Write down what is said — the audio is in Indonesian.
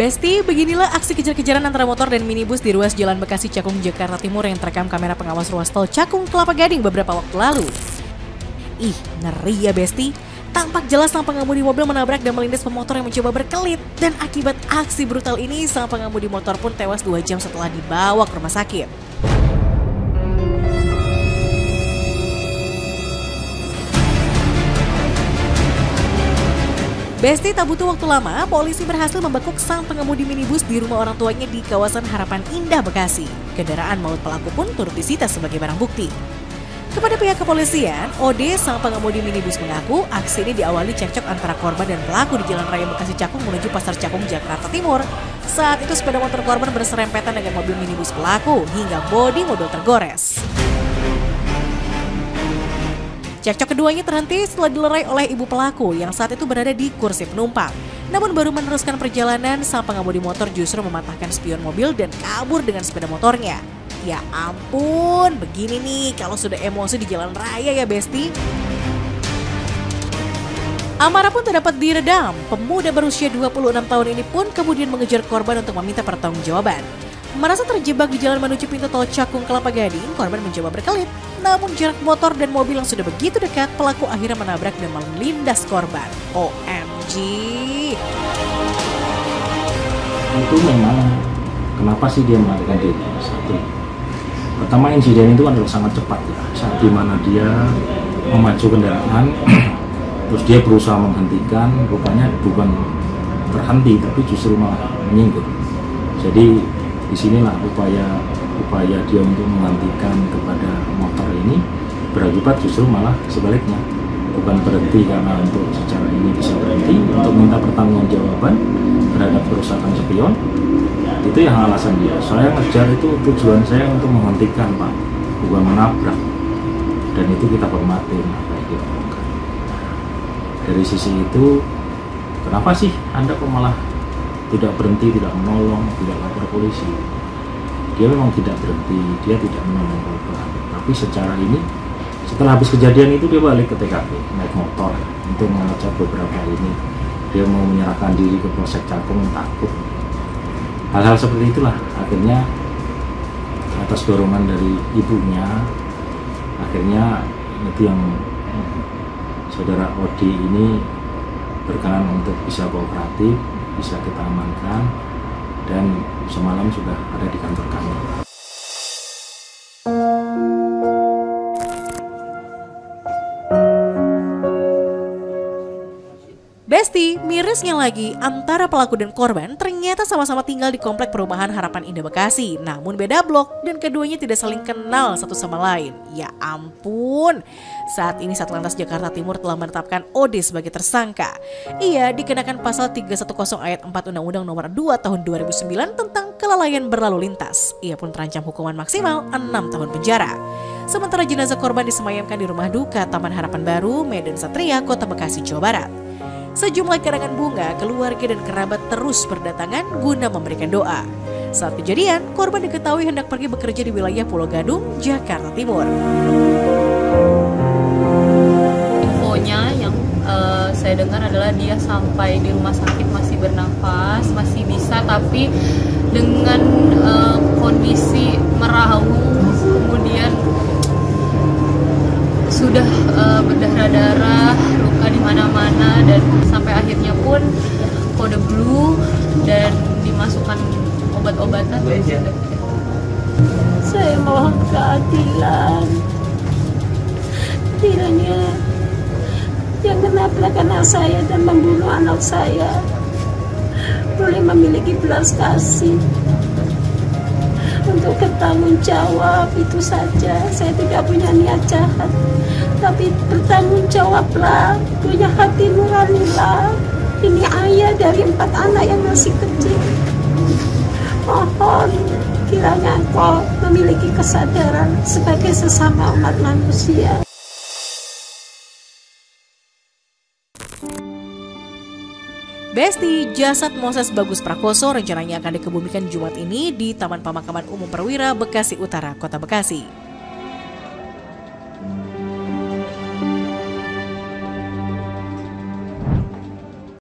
Besti, beginilah aksi kejar-kejaran antara motor dan minibus di ruas Jalan Bekasi Cakung, Jakarta Timur yang terekam kamera pengawas ruas tol Cakung, Kelapa Gading beberapa waktu lalu. Ih, ngeri ya Besti. Tampak jelas sang pengemudi mobil menabrak dan melindas pemotor yang mencoba berkelit. Dan akibat aksi brutal ini, sang pengemudi motor pun tewas dua jam setelah dibawa ke rumah sakit. Besti tak butuh waktu lama, polisi berhasil membekuk sang pengemudi minibus di rumah orang tuanya di kawasan Harapan Indah, Bekasi. Kendaraan maut pelaku pun turut disita sebagai barang bukti. Kepada pihak kepolisian, Ode, sang pengemudi minibus mengaku aksi ini diawali cekcok antara korban dan pelaku di Jalan Raya Bekasi Cakung menuju Pasar Cakung, Jakarta Timur. Saat itu sepeda motor korban berserempetan dengan mobil minibus pelaku hingga bodi mobil tergores. Cekcok keduanya terhenti setelah dilerai oleh ibu pelaku yang saat itu berada di kursi penumpang. Namun baru meneruskan perjalanan, sang pengemudi motor justru mematahkan spion mobil dan kabur dengan sepeda motornya. Ya ampun, begini nih kalau sudah emosi di jalan raya ya Besti. Amarah pun tak dapat diredam. Pemuda berusia 26 tahun ini pun kemudian mengejar korban untuk meminta pertanggungjawaban. Merasa terjebak di jalan menuju pintu tol Cakung Kelapa Gading, korban mencoba berkelit. Namun jarak motor dan mobil yang sudah begitu dekat, pelaku akhirnya menabrak dan melindas korban. OMG. Itu memang kenapa sih dia melarikan diri? Satu. Pertama insiden itu kan adalah sangat cepat ya. Saat di mana dia memacu kendaraan, terus dia berusaha menghentikan, rupanya bukan berhenti tapi justru malah menyinggung. Jadi di sinilah upaya upaya dia untuk menghentikan kepada motor ini. Berakibat justru malah sebaliknya. Bukan berhenti karena untuk secara ini bisa berhenti untuk minta pertanggungjawaban terhadap kerusakan spion. Itu yang alasan dia. Saya ngejar itu tujuan saya untuk menghentikan pak. Bukan menabrak. Dan itu kita hormati lakukan dari sisi itu kenapa sih anda kok malah tidak berhenti, tidak menolong, tidak lapor polisi. Dia memang tidak berhenti, dia tidak menolong korban. Tapi secara ini, setelah habis kejadian itu dia balik ke TKP, naik motor untuk mengecek beberapa ini. Dia mau menyerahkan diri ke Polsek Cakung, takut. Hal-hal seperti itulah akhirnya atas dorongan dari ibunya, akhirnya itu yang saudara Odi ini berkenan untuk bisa kooperatif bisa kita amankan dan semalam sudah ada di kantor kami. Besti, mirisnya lagi, antara pelaku dan korban ternyata sama-sama tinggal di komplek perumahan Harapan Indah Bekasi. Namun beda blok dan keduanya tidak saling kenal satu sama lain. Ya ampun, saat ini Satlantas Jakarta Timur telah menetapkan OD sebagai tersangka. Ia dikenakan pasal 310 ayat 4 Undang-Undang nomor 2 tahun 2009 tentang kelalaian berlalu lintas. Ia pun terancam hukuman maksimal 6 tahun penjara. Sementara jenazah korban disemayamkan di rumah duka Taman Harapan Baru, Medan Satria, Kota Bekasi, Jawa Barat. Sejumlah karangan bunga, keluarga dan kerabat terus berdatangan guna memberikan doa. Saat kejadian, korban diketahui hendak pergi bekerja di wilayah Pulau Gadung, Jakarta Timur. Infonya yang uh, saya dengar adalah dia sampai di rumah sakit masih bernafas, masih bisa, tapi dengan uh, kondisi meraung, kemudian sudah uh, berdarah-darah, luka di mana-mana dan sampai akhirnya pun kode blue dan dimasukkan obat-obatan. Saya mohon keadilan. Kiranya yang menabrak anak saya dan membunuh anak saya boleh memiliki belas kasih untuk bertanggung jawab itu saja. Saya tidak punya niat jahat tapi bertanggung jawablah punya hati nuranilah. Ini ayah dari empat anak yang masih kecil. Mohon kiranya engkau memiliki kesadaran sebagai sesama umat manusia Besti, jasad Moses Bagus Prakoso rencananya akan dikebumikan Jumat ini di Taman Pemakaman Umum Perwira, Bekasi Utara, Kota Bekasi.